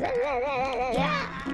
Yeah.